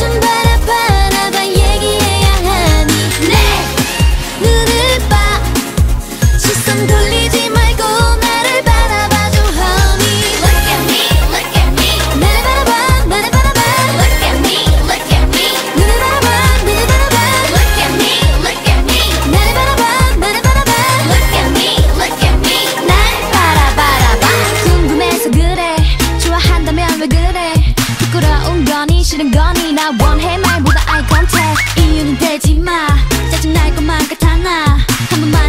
요즘 바라봐나가 얘기해야 하니. 내 눈을 봐. 시선 돌려. 싫은 거니? 나 원해 말보다 eye contact 이유는 되지 마. 짜증날 것만 같아 나한 번만